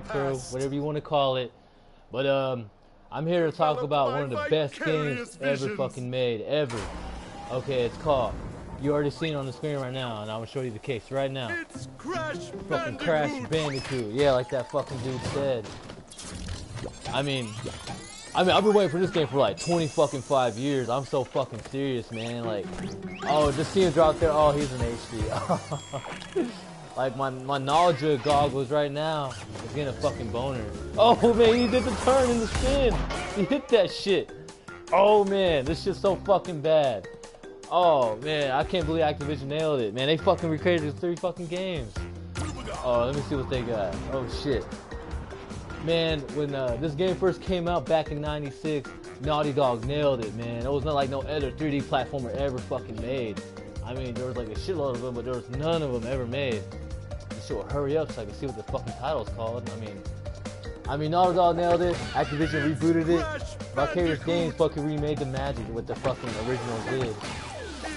crew, whatever you want to call it. But um, I'm here to talk about one of the best games ever fucking made, ever. Okay, it's called. You already seen it on the screen right now, and I'm gonna show you the case right now. It's Crash Fucking Bandicoot. Crash Bandicoot. Yeah, like that fucking dude said. I mean, I mean, I've been waiting for this game for like 20 fucking five years. I'm so fucking serious, man. Like, oh, just seeing him drop there. Oh, he's an HD. like my my knowledge of goggles right now is getting a fucking boner. Oh man, he did the turn and the spin. He hit that shit. Oh man, this shit's so fucking bad. Oh man, I can't believe Activision nailed it. Man, they fucking recreated three fucking games. Oh, let me see what they got. Oh shit. Man, when uh, this game first came out back in '96, Naughty Dog nailed it, man. It was not like no other 3D platformer ever fucking made. I mean, there was like a shitload of them, but there was none of them ever made. Should hurry up so I can see what the fucking title's called. I mean, I mean, Naughty Dog nailed it. Activision rebooted it. Vicarious Games fucking remade the magic with the fucking original did.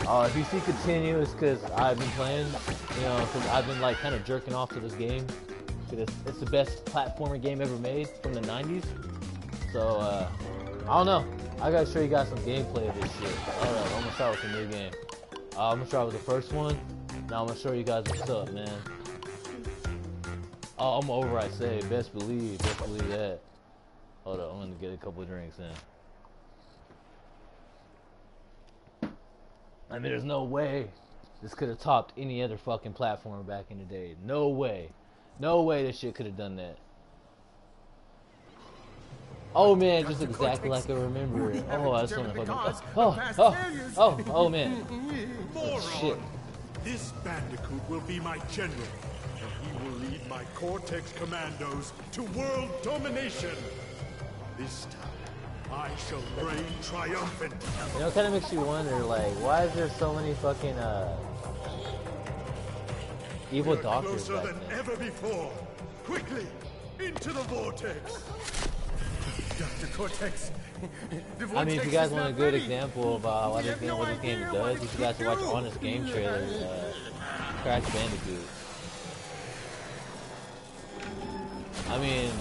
Uh, if you see continue, it's because I've been playing, you know, because I've been like kind of jerking off to this game. It's, it's the best platformer game ever made from the 90s. So, uh, I don't know. I gotta show you guys some gameplay of this shit. Alright, I'm gonna start with the new game. Uh, I'm gonna start with the first one. Now I'm gonna show you guys what's up, man. Oh, I'm over, I say. Best believe, best believe that. Hold up, I'm gonna get a couple drinks in. I mean, there's no way this could have topped any other fucking platform back in the day. No way. No way this shit could have done that. Oh man, just exactly like I remember it. Oh, I want to fucking. Oh, oh, oh, oh man. Moron. Shit. This Bandicoot will be my general, and he will lead my Cortex commandos to world domination. This time, I shall reign triumphant. You know, it kind of makes you wonder, like, why is there so many fucking uh, evil We're doctors closer than ever before. Quickly, into the vortex. Dr. Cortex. I mean, if you guys want a good ready. example of uh, what this game, no what this game does, you should guys can watch. Honest Game Trailer, uh, Crash Bandicoot. I mean,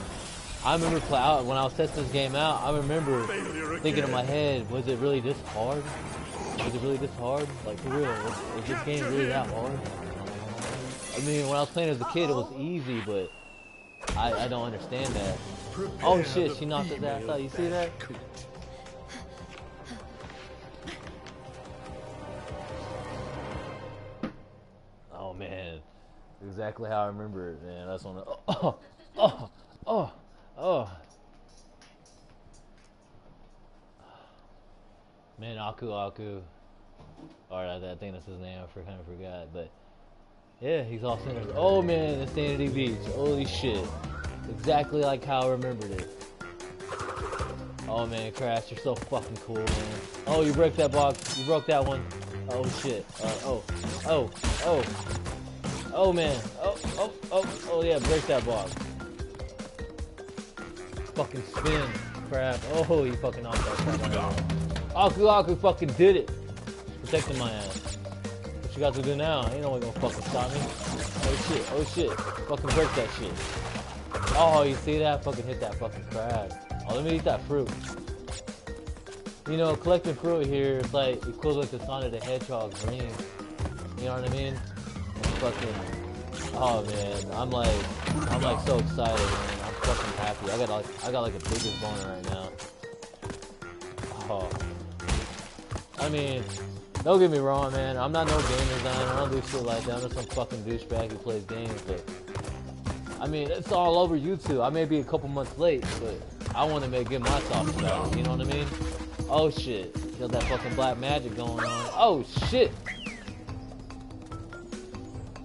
I remember out when I was testing this game out. I remember thinking in my head, was it really this hard? Was it really this hard? Like for real, was, was this game really that hard? I mean, when I was playing as a kid, it was easy, but I, I don't understand that. Oh shit, she knocked his ass out. You see that? Oh man, exactly how I remember it, man. That's on the oh oh oh oh. Man, Aku Aku. Alright, I think that's his name. I kind of forgot, but yeah, he's all centered. Oh man, the Sanity Beach. Holy shit, exactly like how I remembered it. Oh man, Crash, you're so fucking cool, man. Oh, you broke that box. You broke that one. Oh shit. Uh, oh, oh, oh, oh man. Oh, oh, oh, oh yeah, break that box. Fucking spin, crap. Oh, you fucking knocked that. Aku Aku fucking did it. Protecting my ass. You guys gonna do now? Ain't no one gonna fucking stop me. Oh shit, oh shit. Fucking break that shit. Oh, you see that? Fucking hit that fucking crab. Oh, let me eat that fruit. You know, collecting fruit here is like equivalent to Sonic the Hedgehog's ring. You know what I mean? Fucking. Oh man, I'm like, I'm like so excited, man. I'm fucking happy. I got like, I got like a biggest boner right now. Oh. I mean, don't get me wrong, man. I'm not no game designer. I don't do shit like that. I'm just some fucking douchebag who plays games, but I mean, it's all over YouTube. I may be a couple months late, but I want to make get my thoughts about. You know what I mean? Oh shit, got that fucking black magic going on. Oh shit.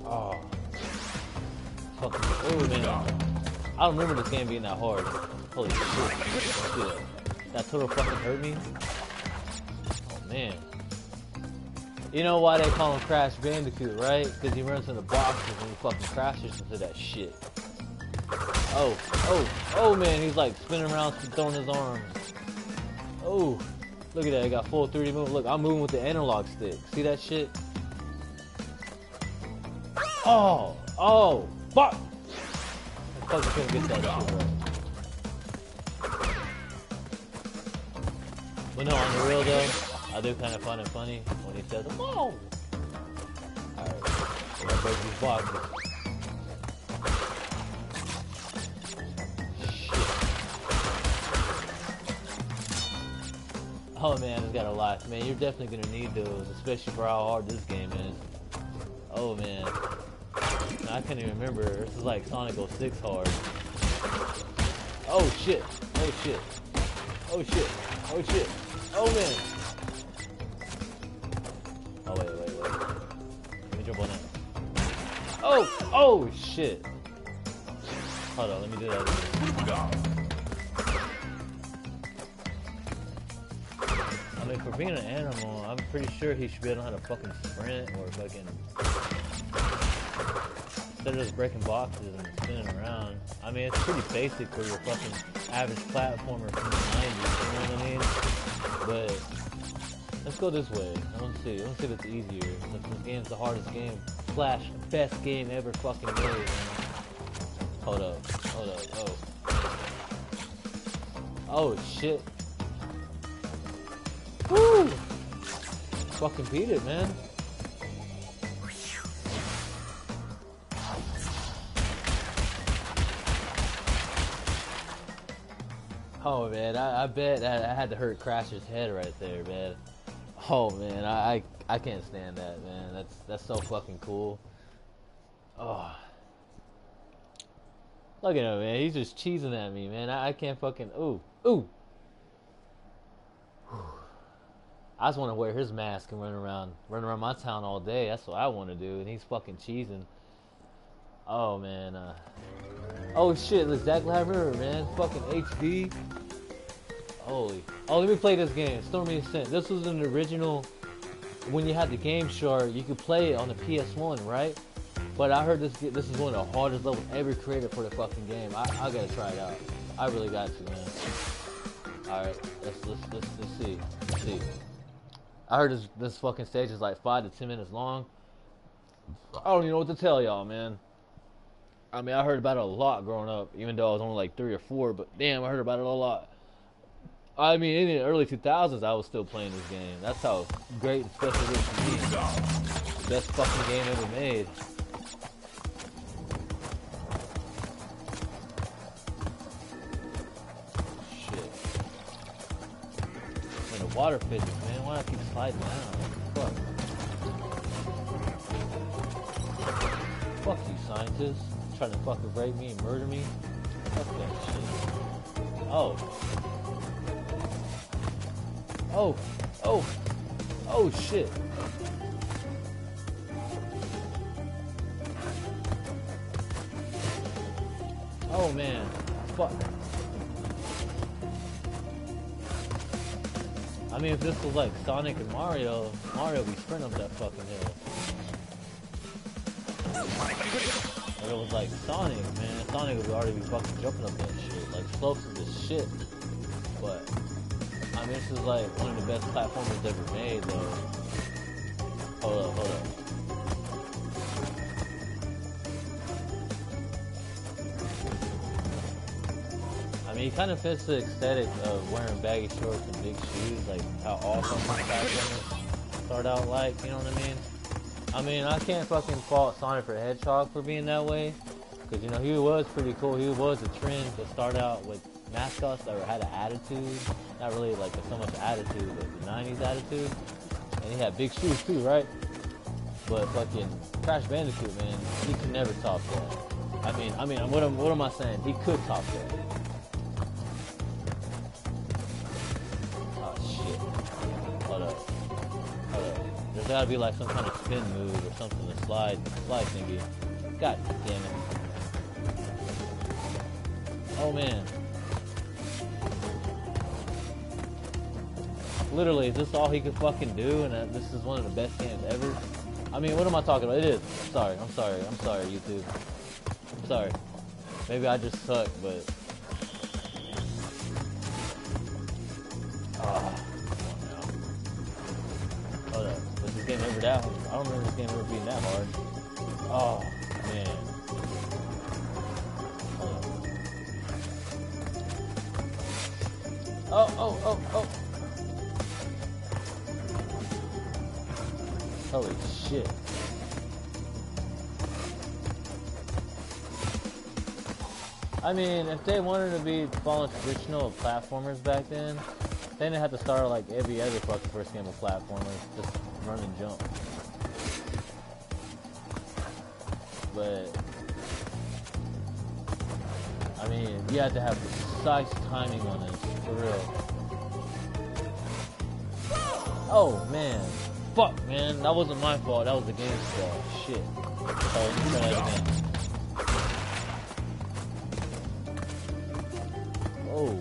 Oh. Fucking. Oh man. I don't remember this game being that hard. Holy shit. Dude, that total fucking hurt me. Oh man. You know why they call him Crash Bandicoot, right? Because he runs into boxes and he fucking crashes into that shit. Oh, oh, oh man, he's like spinning around, throwing his arms. Oh, look at that, he got full 3D move. Look, I'm moving with the analog stick. See that shit? Oh, oh, fuck! I fucking couldn't get that shit. But no, on the real though, I do kind of find it funny when he says, "Whoa!" Alright, break these boxes. Shit. Oh man, it's got a lot. Man, you're definitely gonna need those, especially for how hard this game is. Oh man. I can't even remember. This is like Sonic 06 hard. Oh shit. Oh shit. Oh shit. Oh shit. Oh man. Oh! Shit. Hold on, let me do that. I mean, for being an animal, I'm pretty sure he should be able to know how to fucking sprint or fucking instead of just breaking boxes and spinning around. I mean, it's pretty basic for your fucking average platformer from the 90s, you know what I mean? But let's go this way. I don't see. Let's see if it's easier. This game's the hardest game. Slash best game ever fucking made. Hold up. Hold up. Oh. Oh shit. Woo! Fucking beat it, man. Oh man, I, I bet I, I, had to hurt Crasher's head right there, man. Oh man, I, I, can't stand that, man. That's that's so fucking cool. Oh, look at him, man. He's just cheesing at me, man. I, I can't fucking ooh ooh. I just want to wear his mask and run around, run around my town all day. That's what I want to do, and he's fucking cheesing. Oh man. Uh, Oh shit, the Zack River, man. Fucking HD. Holy. Oh, let me play this game. Stormy Ascent. This was an original. When you had the Game Shark, you could play it on the PS1, right? But I heard this this is one of the hardest levels ever created for the fucking game. I, I gotta try it out. I really got to, man. Alright, let's, let's, let's, let's see. Let's see. I heard this, this fucking stage is like 5 to 10 minutes long. I don't even know what to tell y'all, man. I mean, I heard about it a lot growing up, even though I was only like three or four. But damn, I heard about it a lot. I mean, in the early 2000s, I was still playing this game. That's how great and special it is best fucking game ever made. Shit. Man, the water physics, man. Why do I keep sliding down? Fuck. Fuck you, scientists trying to fucking rape me and murder me. Fuck that shit. Oh. Oh. Oh. Oh shit. Oh man. Fuck. I mean, if this was like Sonic and Mario, Mario would be sprinting up that fucking hill it was like Sonic, man. Sonic would already be fucking jumping up that shit. Like slopes is the shit. But I mean this is like one of the best platformers ever made though. Hold up, hold up. I mean, he kind of fits the aesthetic of wearing baggy shorts and big shoes, like how all fucking platformers start out like, you know what I mean? I mean, I can't fucking fault Sonic for Hedgehog for being that way. Because, you know, he was pretty cool. He was a trend to start out with mascots that had an attitude. Not really like so much attitude, but the 90s attitude. And he had big shoes too, right? But fucking Crash Bandicoot, man, he could never top that. I mean, I mean, what am, what am I saying? He could top that. Oh, gotta be like some kind of spin move or something to slide, slide thingy. God damn it. Oh man. Literally, is this all he could fucking do? And uh, this is one of the best games ever. I mean, what am I talking about? It is. I'm sorry. I'm sorry. I'm sorry, YouTube. I'm sorry. Maybe I just suck, but. ah. Hold up. Was this game ever that? I don't remember this game ever being that hard. Oh, man. Oh, oh, oh, oh. Holy shit. I mean, if they wanted to be following traditional platformers back then, then they had to start like every other fucking first game of platformers, just run and jump. But I mean, you had to have precise timing on this, for real. Oh man, fuck man, that wasn't my fault. That was the game's fault. Shit. Oh, that again. Oh.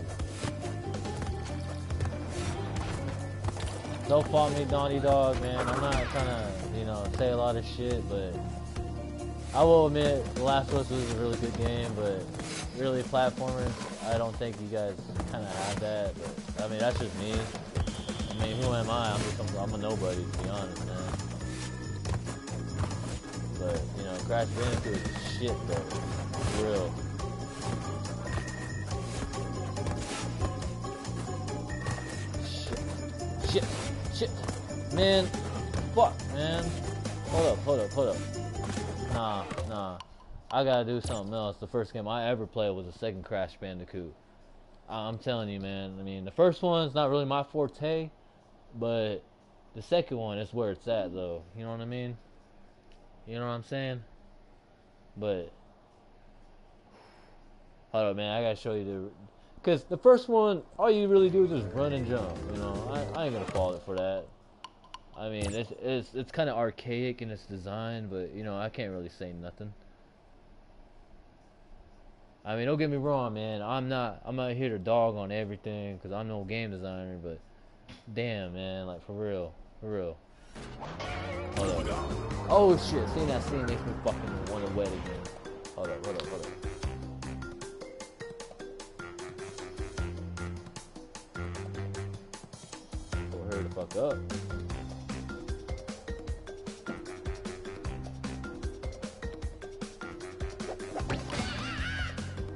Don't fault me, Naughty Dog, man. I'm not trying to, you know, say a lot of shit, but I will admit, The Last of Us was a really good game, but really platformers, I don't think you guys kind of have that. But I mean, that's just me. I mean, who am I? I'm just I'm, I'm a nobody, to be honest, man. But you know, Crash Bandicoot is shit though, real. Shit, shit, shit, man, fuck, man. Hold up, hold up, hold up. Nah, nah. I gotta do something else. The first game I ever played was the second Crash Bandicoot. I'm telling you, man. I mean, the first one's not really my forte, but the second one is where it's at, though. You know what I mean? You know what I'm saying? But hold up, man. I gotta show you the. Cause the first one, all you really do is just run and jump. You know, I, I ain't gonna fault it for that. I mean, it's it's it's kind of archaic in its design, but you know, I can't really say nothing. I mean, don't get me wrong, man. I'm not I'm not here to dog on everything because I'm no game designer, but damn, man, like for real, for real. Hold up. Oh, oh shit, seeing that scene makes me fucking want to wet again. Hold up, hold up, hold up. Pull her the fuck up.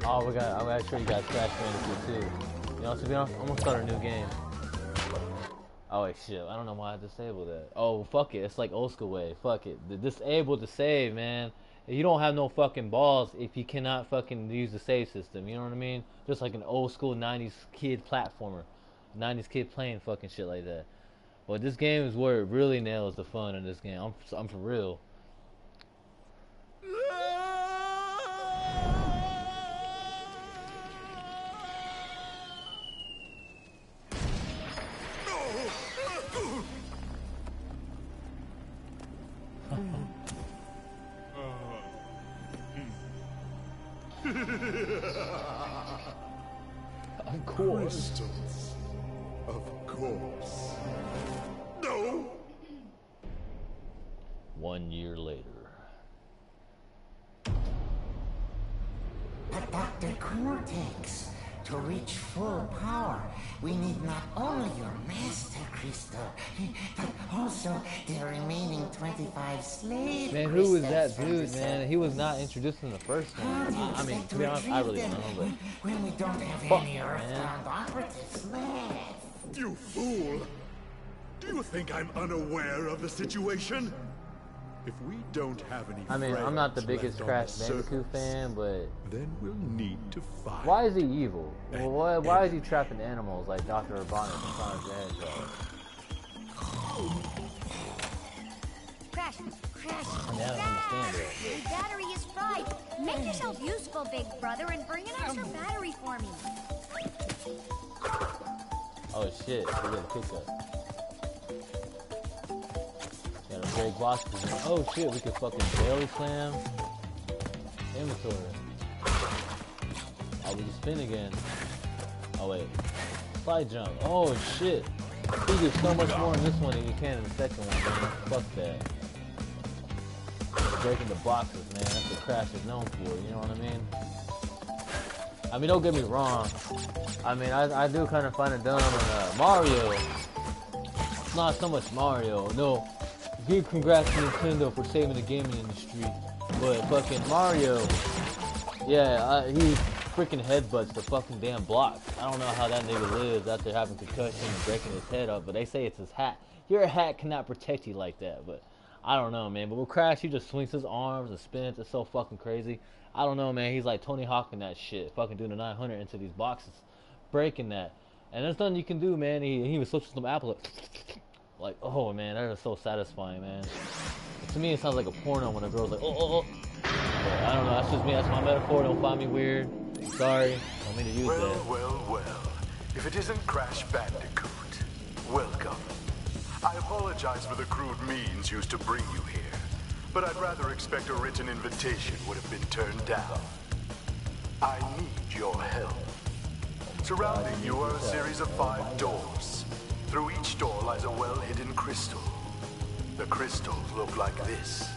Oh, we got. I'm gonna show you guys Crash Bandicoot 2. You know, to be honest, I'm gonna start a new game. Oh shit. I don't know why I disabled that. Oh, fuck it. It's like old school way. Fuck it. The disable to save, man. You don't have no fucking balls if you cannot fucking use the save system. You know what I mean? Just like an old school '90s kid platformer, '90s kid playing fucking shit like that. But this game is where it really nails the fun in this game. I'm, I'm for real. Introduced in the first How one. do I, I mean, to be honest, I really don't know, them but When we don't have Fuck, any man. Earthbound operatives left. You fool! Do you think I'm unaware of the situation? If we don't have any I mean, I'm not the Freljords biggest left on Crash the Bandicoot surface, fan, but Then we'll need to fight. why is he evil? Well, why, why is he trapping animals like Dr. Urbanus and Sonic the Hedgehog? Crash, crash, I mean, I don't understand it, The battery is fried. Make yourself useful, big brother, and bring an extra um. battery for me. Oh shit, we got a pickup. Got a break boxes. in- Oh shit, we could fucking belly slam. Inventory. Oh, we can spin again. Oh wait. Slide jump. Oh shit. You do so much more in this one than you can in the second one, man. Fuck that. Breaking the boxes, man. That's what Crash is known for, you know what I mean? I mean, don't get me wrong. I mean, I, I do kind of find it dumb in uh, Mario. Not so much Mario. No, big congrats to Nintendo for saving the gaming industry. But fucking Mario, yeah, uh, he freaking headbutts the fucking damn block. I don't know how that nigga lives after having concussion and breaking his head up, but they say it's his hat. Your hat cannot protect you like that, but I don't know, man. But with Crash, he just swings his arms and spins. It's so fucking crazy. I don't know, man. He's like Tony Hawk in that shit. Fucking doing the 900 into these boxes, breaking that. And there's nothing you can do, man. He, he even switches some apple. Like, oh, man, that is so satisfying, man. To me, it sounds like a porno when a girl's like, oh, oh, oh. But I don't know. That's just me. That's my metaphor. Don't find me weird. Sorry. I don't mean to use Well, that. well, well. If it isn't Crash Bandicoot, welcome. I apologize for the crude means used to bring you here, but I'd rather expect a written invitation would have been turned down. I need your help. Surrounding you are a series of five doors. Through each door lies a well-hidden crystal. The crystals look like this.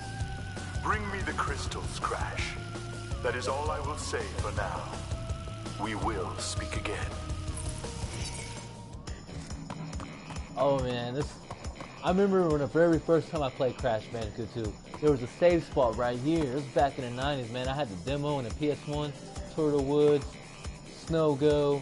Bring me the crystals, Crash. That is all I will say for now. We will speak again. Oh man, this. I remember when the very first time I played Crash Bandicoot 2, there was a save spot right here. It was back in the 90s, man. I had the demo and the PS1, Turtle Woods, Snow Go,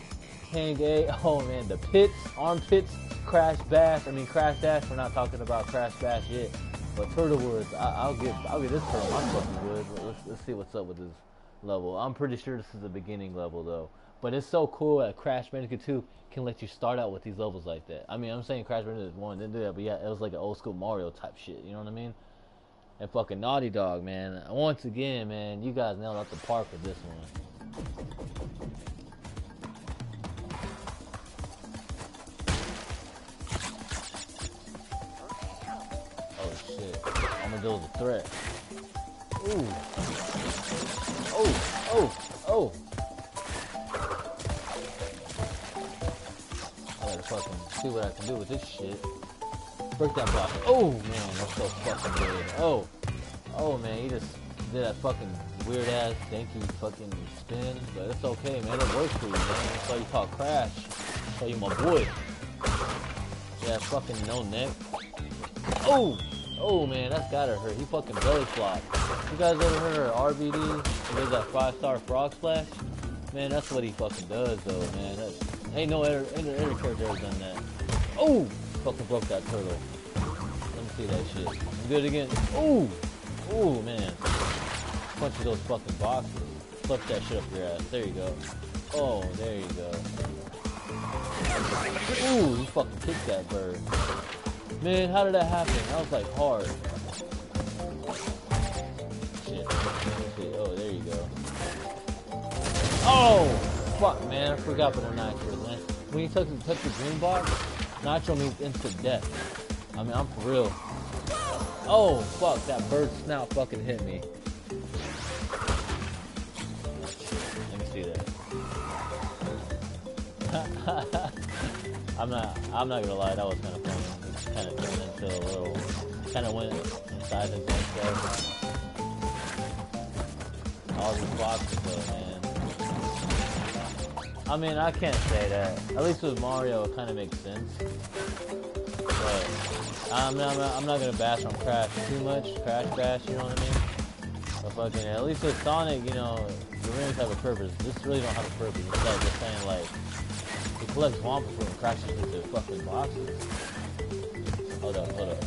Hang Eight. Oh man, the pits, armpits, Crash Bash. I mean Crash Dash. We're not talking about Crash Bash yet, but Turtle Woods. I, I'll get, I'll give this turtle my fucking wood. Let's, let's see what's up with this level. I'm pretty sure this is the beginning level though. But it's so cool that Crash Bandicoot 2 can let you start out with these levels like that. I mean, I'm saying Crash Bandicoot 1 didn't do that, but yeah, it was like an old school Mario type shit. You know what I mean? And fucking Naughty Dog, man. Once again, man, you guys nailed out the park with this one. Oh shit. Armadillo's a threat. Ooh. Oh, oh, oh. See what I can do with this shit. Break that block. Oh man, that's so fucking good. Oh, oh man, he just did that fucking weird ass danky fucking spin, but it's okay, man. It works for you, man. That's why you call Crash. That's why you my boy. Yeah, fucking no neck. Oh, oh man, that's gotta hurt. He fucking belly flop. You guys ever heard of RVD? He does that five star frog splash. Man, that's what he fucking does, though, man. That's, ain't no other, any other character ever done that. Oh, fucking broke that turtle. Let me see that shit. I'm good again. Oh, oh man. Punch of those fucking boxes. Flip that shit up your ass. There you go. Oh, there you go. Ooh, you fucking kicked that bird. Man, how did that happen? That was like hard. Shit. Oh, there you go. Oh! Fuck, man. I forgot about the nitro, man. When you touch, touch the green box, nitro means instant death. I mean, I'm for real. Oh, fuck. That bird snout fucking hit me. Let me see that. I'm not. I'm not gonna lie. That was kind of funny. Kind of turned into a little. Kind of went inside his own these boxes, though, man. I mean, I can't say that. At least with Mario, it kind of makes sense. But I'm not. I'm not gonna bash on Crash too much. Crash bash, you know what I mean? But fucking, at least with Sonic, you know, the rings have a purpose. This really don't have a purpose. It's like just saying like. He collects Wumpa Fruit and crashes into fucking boxes. Hold up, hold up.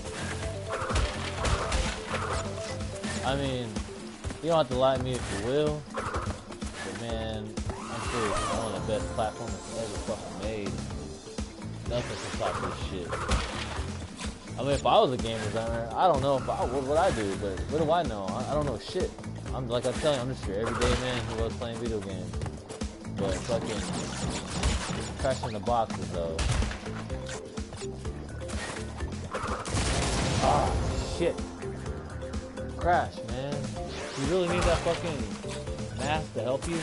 I mean, you don't have to lie to me if you will, but man, It's one of the best platforms ever fucking made. Nothing can top this shit. I mean, if I was a game designer, I don't know if I, what would I do, but what do I know? I, I don't know shit. I'm like I'm telling you, I'm just your everyday man who loves playing video games. But fucking crashing the boxes though. Ah, shit. Crash, man. You really need that fucking mask to help you?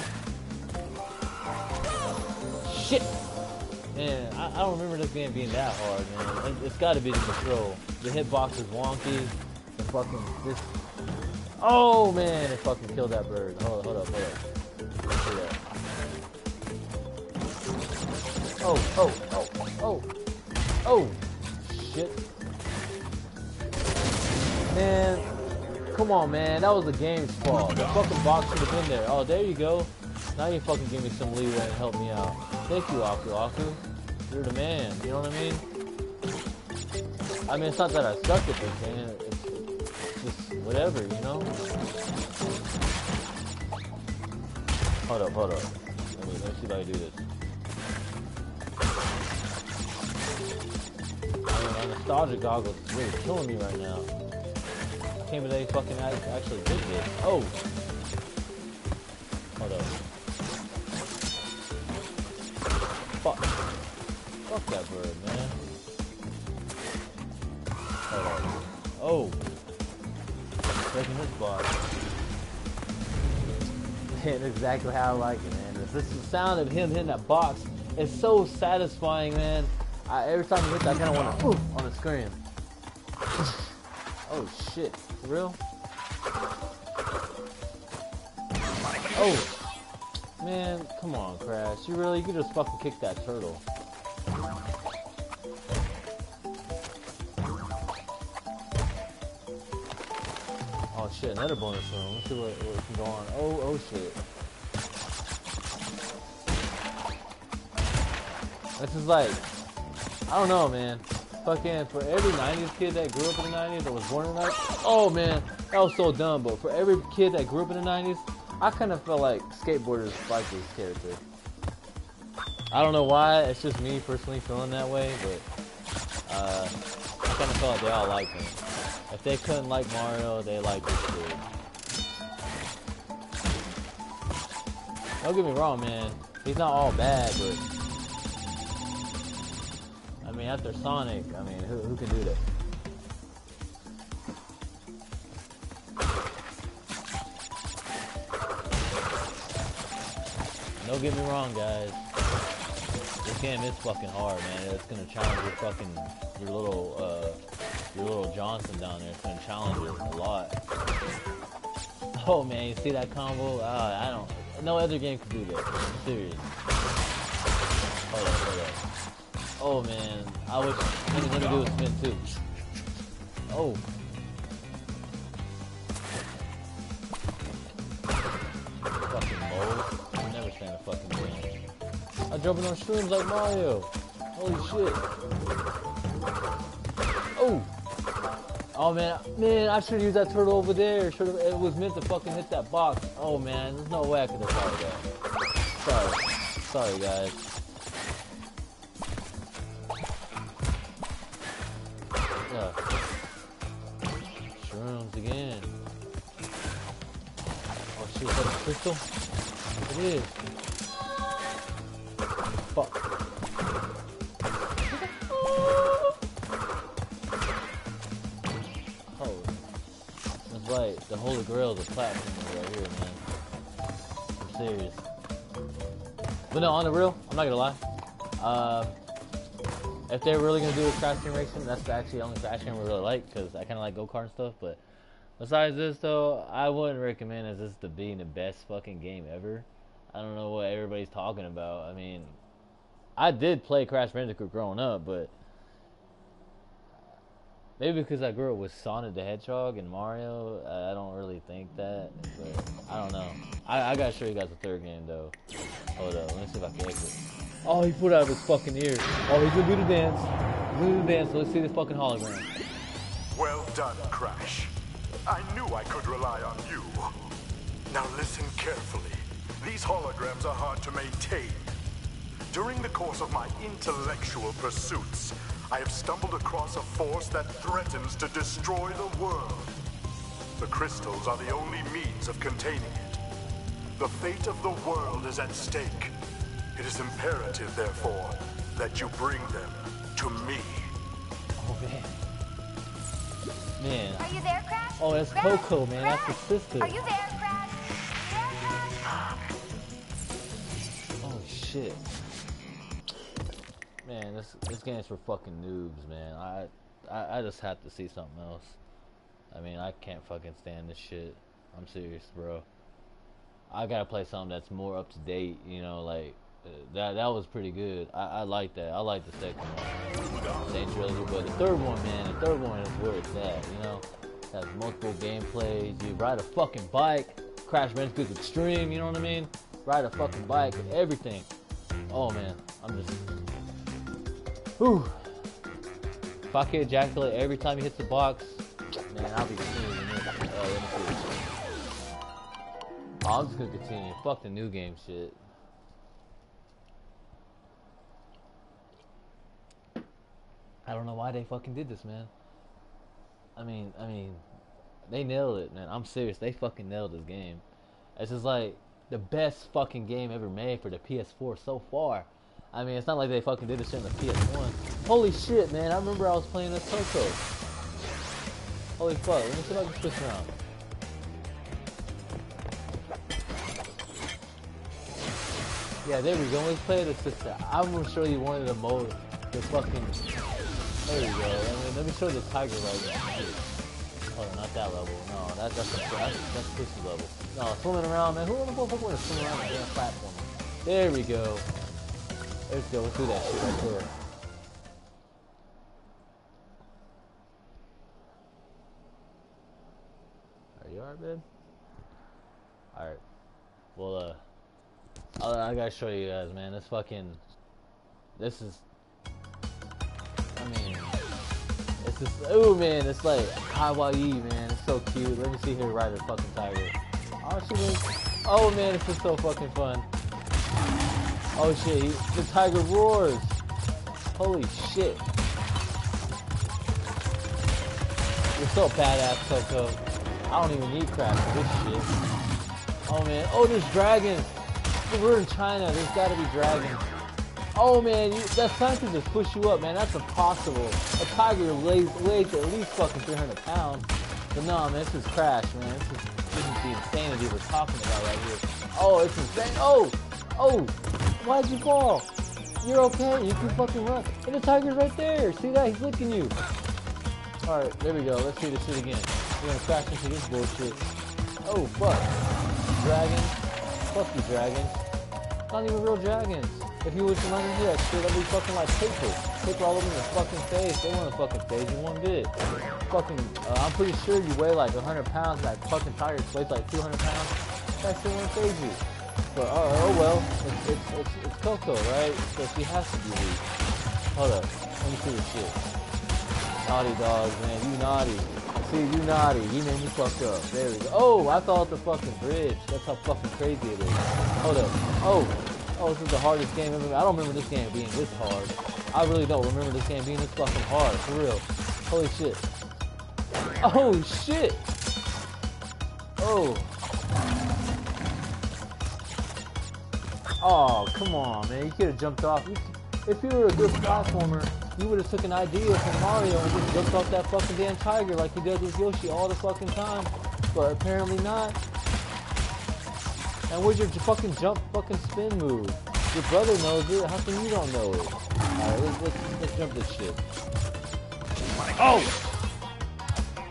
Shit! Man, I, I don't remember this game being that hard, man. It, it's gotta be the control. The hitbox is wonky. The fucking, this... Oh, man, it fucking killed that bird. Hold, hold up, hold up. See that. Oh, oh, oh, oh, oh, shit. Man, come on, man. That was the game's fault. The fucking box should have been there. Oh, there you go. Now you fucking give me some leeway and help me out. Thank you, Aku Aku. You're the man. You know what I mean? I mean, it's not that I suck at this game. It's, it's just whatever, you know? Hold up, hold up. Let me, let me see if I can do this. I mean, my nostalgia goggles is really killing me right now. I Can't believe they fucking actually did this. Oh! Exactly how I like it, man. This is the sound of him hitting that box. It's so satisfying, man. I, every time you hit that, I kind of want to oof on the screen. oh shit, for real? Oh, man, come on, Crash. You really, you could just fucking kick that turtle. Shit, another bonus room. Let's see what, what can go on. Oh, oh shit. This is like, I don't know, man. Fucking for every 90s kid that grew up in the 90s or was born in the 90s, oh man, that was so dumb. But for every kid that grew up in the 90s, I kind of felt like skateboarders like this character. I don't know why. It's just me personally feeling that way, but uh, I kind of felt like they all liked him. If they couldn't like Mario, they like this dude. Don't get me wrong, man. He's not all bad, but I mean, after Sonic, I mean, who, who can do that? Don't get me wrong, guys. This game is fucking hard, man. It's gonna challenge your fucking your little uh your little Johnson down there. It's gonna challenge you a lot. Oh man, you see that combo? Uh, I don't. No other game could do that. I'm serious. Hold up, hold up. Oh man, I wish. Let me, let do a spin too. Oh. Fucking mold. I never stand a fucking game. I'm jumping on shrooms like Mario. Holy shit. Oh man, man, I should have used that turtle over there. Should have. It was meant to fucking hit that box. Oh man, there's no way I could have thought of that. Sorry, sorry guys. Shrooms again. Oh shit, is that a crystal? It is. The Holy Grail of a platform right here, man. I'm serious. But no, on the real, I'm not gonna lie. Uh, if they're really gonna do a Crash Team Racing, that's actually the only Crash game I really like because I kind of like go kart and stuff. But besides this, though, I wouldn't recommend as this to being the best fucking game ever. I don't know what everybody's talking about. I mean, I did play Crash Bandicoot growing up, but maybe because I grew up with Sonic the Hedgehog and Mario, I don't really think that. But I don't know. I, I gotta show you guys the third game though. Hold up, let me see if I can exit. Oh, he put out his fucking ear. Oh, he's gonna do the dance. Do the dance. So let's see this fucking hologram. Well done, Crash. I knew I could rely on you. Now listen carefully. These holograms are hard to maintain. During the course of my intellectual pursuits, I have stumbled across a force that threatens to destroy the world. The crystals are the only means of containing it. The fate of the world is at stake. It is imperative, therefore, that you bring them to me. Oh man. Man. Are you there, Crash? Oh, that's Crash? Coco, man. That's Crash? his sister. Are you there, Crash? There, Crash? Oh shit. Man, this this game's for fucking noobs, man. I, I I just have to see something else. I mean, I can't fucking stand this shit. I'm serious, bro. I gotta play something that's more up to date. You know, like uh, that. That was pretty good. I, I like that. I like the second one, Same trilogy, but the third one, man, the third one is where it's at. You know, it has multiple gameplays. You ride a fucking bike. Crash Bandicoot Extreme. You know what I mean? ride a fucking bike, everything. Oh man, I'm just. Whew. If I could ejaculate every time he hits the box, man, I'll be continuing. Oh, let me see. Oh, I'm just gonna continue. Fuck the new game shit. I don't know why they fucking did this, man. I mean, I mean, they nailed it, man. I'm serious. They fucking nailed this game. It's just like the best fucking game ever made for the PS4 so far. I mean, it's not like they fucking did this shit in the PS1. Holy shit, man. I remember I was playing this Coco. Holy fuck. Let me see if I can switch around. Yeah, there we go. Let's play the sister. I'm gonna show you one of the most, the fucking. There we go. I mean, let me show the tiger right now. Oh, not that level. No, that, that's a, that's that's pussy level. No, swimming around, man. Who the fuck want to swim around on a damn platform? There we go. Let's go. Do that shit right there. Are you alright, babe? Alright. Well, uh. I, gotta show you guys, man. This fucking. This is. I mean. It's just. Ooh, man. It's like Hawaii, man. It's so cute. Let me see her ride a fucking tiger. Oh, she. Oh, man. This is so fucking fun. Oh, shit. He, the tiger roars. Holy shit. You're so badass, Coco. I don't even need crap for this shit. Oh, man. Oh, there's dragons. We're in China. There's got to be dragons. Oh man, you, that sign can just push you up, man. That's impossible. A tiger weighs, weighs at least fucking 300 pounds. But no, man, this is crash, man. This is, this is the insanity we're talking about right here. Oh, it's insane. Oh, oh, why'd you fall? You're okay. You can fucking run. And the tiger's right there. See that? He's licking you. All right, there we go. Let's see this shit again. We're gonna crash into this bullshit. Oh fuck, dragons. Fuck you, dragons. Not even real dragons. If you was to run into that shit, that'd be fucking like paper. Paper all over your fucking face. They want to fucking phase you one bit. Fucking, uh, I'm pretty sure you weigh like 100 pounds that fucking tiger weighs like 200 pounds. That shit won't phase you. But, oh, oh well, it's, it's, it's, it's Coco, right? So she has to be weak. Hold up. Let me see this shit. Naughty dogs, man. You naughty. See, you naughty. You made me fucked up. There we go. Oh, I thought the fucking bridge. That's how fucking crazy it is. Hold up. Oh. Oh, this is the hardest game ever. I don't remember this game being this hard. I really don't remember this game being this fucking hard. For real. Holy shit. Oh, shit. Oh. Oh, come on, man. You could have jumped off. If you were a good platformer, you would have took an idea from Mario and just jumped off that fucking damn tiger like he does with Yoshi all the fucking time. But apparently not. And where's your fucking jump fucking spin move? Your brother knows it. How come you don't know it? Alright, let's, let's, let's jump this shit. Oh!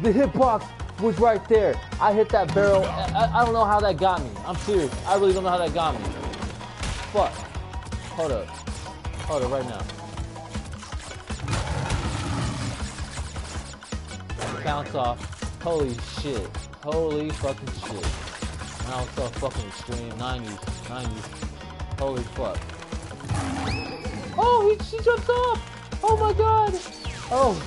The hitbox was right there. I hit that barrel. I, I don't know how that got me. I'm serious. I really don't know how that got me. Fuck. Hold up. Hold up right now. Bounce off. Holy shit. Holy fucking shit. Now it's so fucking extreme. 90s. 90s. Holy fuck. Oh, he, she jumps off! Oh my god! Oh.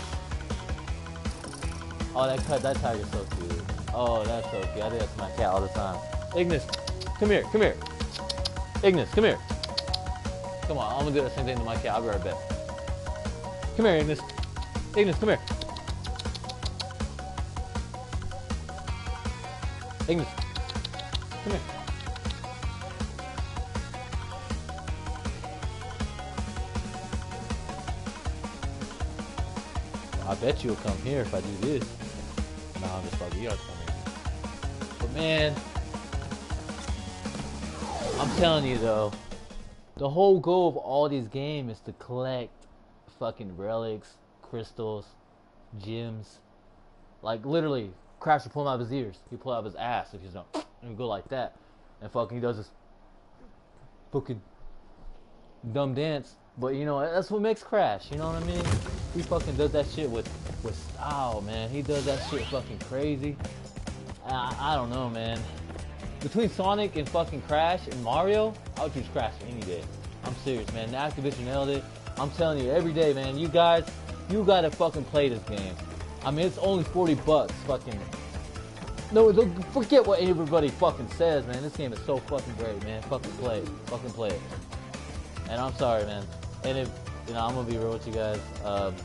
Oh, that cut, that tiger's so cute. Oh, that's so cute. I do that to my cat all the time. Ignis, come here, come here. Ignis, come here. Come on, I'm gonna do the same thing to my cat. I'll be right back. Come here, Ignis. Ignis, come here. Ignis, come here. I bet you'll come here if I do this. No, I'm just fucking. You come here. But man, I'm telling you though, the whole goal of all these games is to collect fucking relics, crystals, gems. Like literally, Crash will pull him out of his ears. He pull out of his ass if he's not, and go like that, and fucking he does this fucking dumb dance. But you know that's what makes Crash. You know what I mean? He fucking does that shit with with style, man. He does that shit fucking crazy. I, I don't know, man. Between Sonic and fucking Crash and Mario, I would choose Crash any day. I'm serious, man. Activision nailed it. I'm telling you, every day, man. You guys, you gotta fucking play this game. I mean, it's only 40 bucks. Fucking. No, forget what everybody fucking says, man. This game is so fucking great, man. Fucking play it. Fucking play it. And I'm sorry, man. And if, you know, I'm gonna be real with you guys. Um,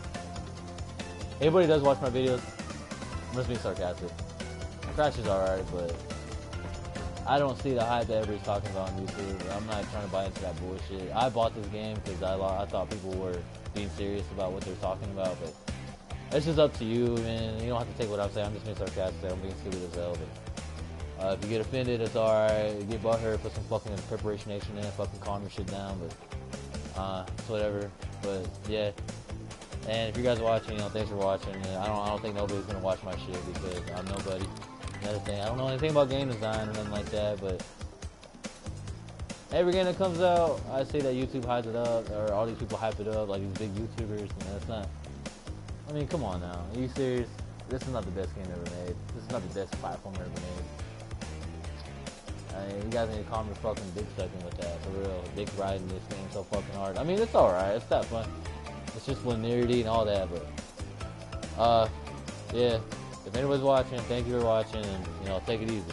everybody does watch my videos. I'm just being sarcastic. Crash is alright, but I don't see the hype that everybody's talking about on YouTube. I'm not trying to buy into that bullshit. I bought this game because I, I thought people were being serious about what they're talking about, but it's just up to you, man. You don't have to take what I'm saying. I'm just being sarcastic. I'm being stupid as hell, but uh, if you get offended, it's alright. Get butthurt, put some fucking preparation nation in, fucking calm your shit down, but uh, it's whatever. But yeah. And if you guys are watching, you know, thanks for watching. I don't, I don't think nobody's gonna watch my shit because I'm nobody. Another thing, I don't know anything about game design or nothing like that, but every game that comes out, I see that YouTube hypes it up, or all these people hype it up, like these big YouTubers, and that's not. I mean, come on now, are you serious? This is not the best game ever made. This is not the best platform ever made. I mean, you guys need to calm your fucking dick sucking with that, for real. Dick riding this game so fucking hard. I mean, it's alright, it's that fun. It's just linearity and all that, but, uh, yeah. If anybody's watching, thank you for watching, and, you know, take it easy.